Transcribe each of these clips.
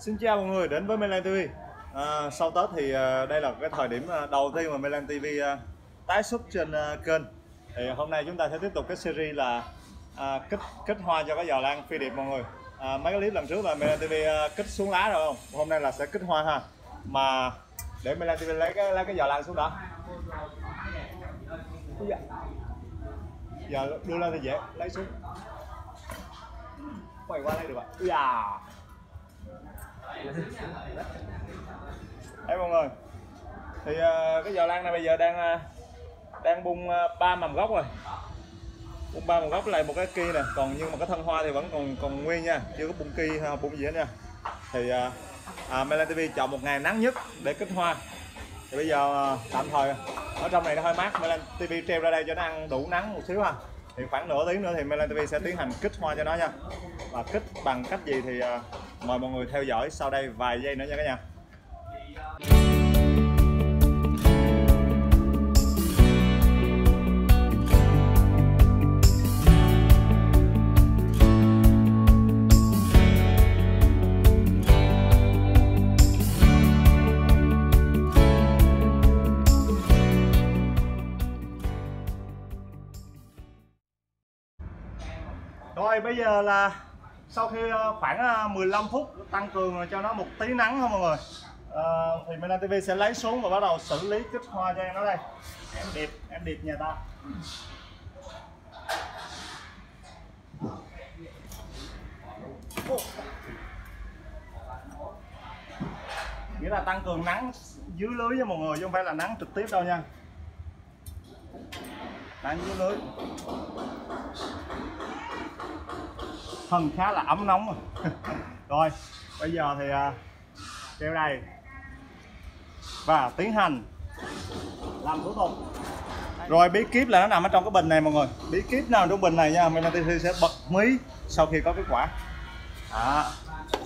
Xin chào mọi người đến với Melan TV à, Sau Tết thì à, đây là cái thời điểm à, đầu tiên mà Melan TV à, tái xuất trên à, kênh. Thì Hôm nay chúng ta sẽ tiếp tục cái series là à, kích kích hoa cho cái giò lan phi điệp mọi người. À, Mấy cái clip lần trước là Melan TV à, kích xuống lá rồi không? Hôm nay là sẽ kích hoa ha. Mà để Melan TV lấy cái lấy cái giò lan xuống đó. Giờ đưa lên thì dễ, lấy xuống. Quay qua lấy được ạ. Đấy mọi người Thì uh, cái giò lan này bây giờ đang uh, đang bung uh, ba mầm gốc rồi. Bung ba mầm gốc lại một cái kia nè. Còn nhưng mà cái thân hoa thì vẫn còn còn nguyên nha. Chưa có bung kia hay bung gì hết nha. Thì uh, à, Melan TV chọn một ngày nắng nhất để kích hoa. Thì bây giờ tạm thời ở trong này nó hơi mát. Melan TV treo ra đây cho nó ăn đủ nắng một xíu ha. Thì khoảng nửa tiếng nữa thì Melan TV sẽ tiến hành kích hoa cho nó nha. Và kích bằng cách gì thì mời mọi người theo dõi sau đây vài giây nữa nha các nhà. Rồi, bây giờ là sau khi ờ, khoảng ờ, 15 phút tăng cường cho nó một tí nắng không mọi người à, thì Mina TV sẽ lấy xuống và bắt đầu xử lý kích hoa cho em nó đây. Em điệp em điệp nhà ta. Nghĩa là tăng cường nắng dưới lưới cho mọi người chứ không phải là nắng trực tiếp đâu nha. Nắng dưới lưới thân khá là ấm nóng. Rồi rồi bây giờ thì à, treo đây. Và tiến hành làm thủ tục. Rồi bí kíp là nó nằm ở trong cái bình này mọi người. Bí kíp nào trong bình này nha mình sẽ bật mí sau khi có kết quả. À,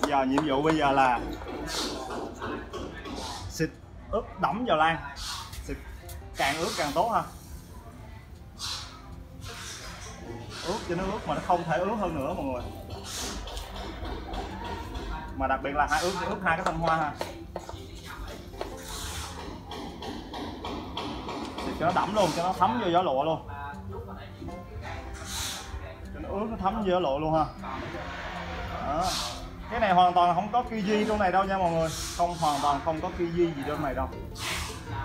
giờ nhiệm vụ bây giờ là xịt ướp đẫm vào lan. Xịt càng ướp càng tốt ha. Ướt cho nó ướt mà nó không thể ướt hơn nữa mọi người. Mà đặc biệt là hai ướt ướt hai cái thân hoa ha. Thì cho nó đẫm luôn cho nó thấm vô gió lụa luôn. Cho nó ướt nó thấm vô gió lụa luôn ha. Đó. cái này hoàn toàn không có kiji trong này đâu nha mọi người. Không hoàn toàn không có kiji gì trong này đâu.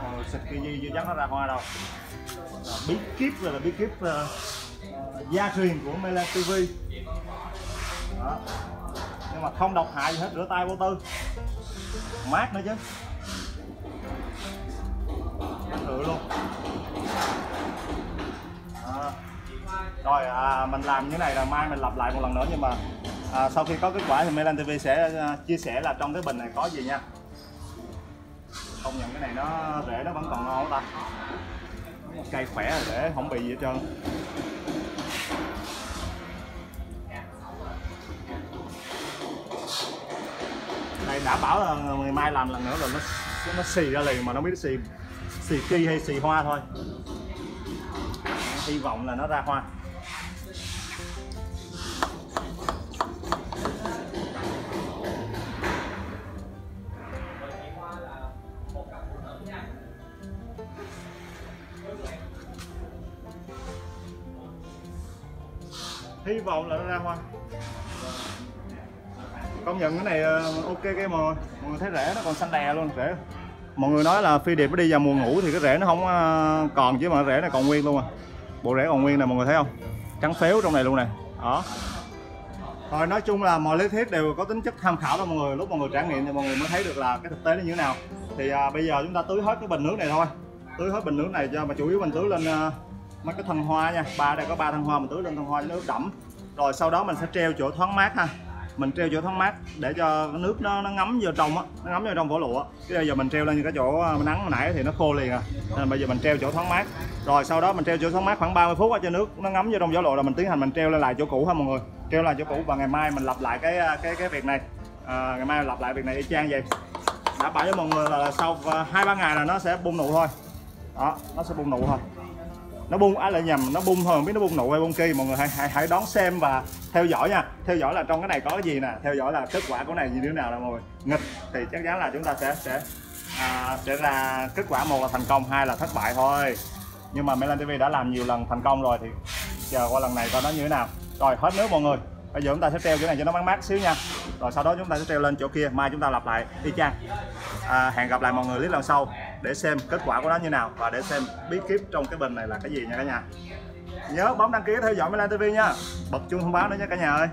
Mọi người xịt kiji chưa chắc nó ra hoa đâu. Bí kíp rồi là bí kíp uh, gia truyền của Mele TV đó. nhưng mà không độc hại gì hết rửa tay vô tư. Mát nữa chứ. Rửa luôn. À. rồi à, mình làm như này là mai mình lặp lại một lần nữa nhưng mà à, sau khi có kết quả thì Melan TV sẽ à, chia sẻ là trong cái bình này có gì nha. Không nhận cái này nó rễ nó vẫn còn ngon ta. Cây khỏe rồi rễ không bị gì hết trơn. Này đảm bảo là ngày mai làm lần nữa rồi nó nó xì ra liền mà nó biết xì xì ki hay xì hoa thôi. Hy vọng là nó ra hoa. Hy vọng là nó ra hoa công nhận cái này ờ, ok cái mà mọi người thấy rễ nó còn xanh đè luôn rễ mọi người nói là phi điệp nó đi vào mùa ngủ thì cái rễ nó không ờ, còn chứ mà rễ này còn nguyên luôn à. Bộ rễ còn nguyên này mọi người thấy không? Trắng phếu trong này luôn này đó. Rồi nói chung là mọi lý thuyết đều có tính chất tham khảo đó mọi người. Lúc mọi người trải nghiệm thì mọi người mới thấy được là cái thực tế nó như thế nào. Thì à, bây giờ chúng ta tưới hết cái bình nước này thôi. Tưới hết bình nước này cho mà chủ yếu mình tưới lên ờ, mấy cái thân hoa nha. Ba đây có ba thân hoa mình tưới lên thân hoa cho nước đẫm. Rồi sau đó mình sẽ treo chỗ thoáng mát ha mình treo chỗ thoáng mát để cho nước nó nó ngấm vô trong á nó ngấm vô trong vỏ lụa cái bây giờ mình treo lên như cái chỗ à, nắng hồi nãy thì nó khô liền à. Nên bây giờ mình treo chỗ thoáng mát. Rồi sau đó mình treo chỗ thoáng mát khoảng 30 phút cho nước nó ngấm vô trong vỏ lụa rồi mình tiến hành mình treo lên lại chỗ cũ ha mọi người. Treo lại chỗ cũ và ngày mai mình lặp lại cái à, cái cái việc này. À, ngày mai mình lặp lại việc này y chang vậy. Đảm bảo cho mọi người là sau à, hai ba ngày là nó sẽ bung nụ thôi. Đó nó sẽ bung nụ thôi nó bung à, á lại nhầm nó bung thôi không biết nó bung nụ hay bung kia, mọi người hãy, hãy hãy đón xem và theo dõi nha. Theo dõi là trong cái này có cái gì nè. Theo dõi là kết quả của này như thế nào là mọi người. Nghịch thì chắc chắn là chúng ta sẽ sẽ à, sẽ ra kết quả một là thành công hai là thất bại thôi. Nhưng mà Melan TV đã làm nhiều lần thành công rồi thì chờ qua lần này coi nó như thế nào. Rồi hết nước mọi người. Bây giờ chúng ta sẽ treo chỗ này cho nó mát mát xíu nha. Rồi sau đó chúng ta sẽ treo lên chỗ kia. Mai chúng ta lặp lại. Y chang à, hẹn gặp lại mọi người clip lần sau để xem kết quả của nó như nào và để xem bí kíp trong cái bình này là cái gì nha cả nhà. Nhớ bấm đăng ký theo dõi Melan TV nha. Bật chuông thông báo nữa nha cả nhà ơi.